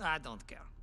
I don't care.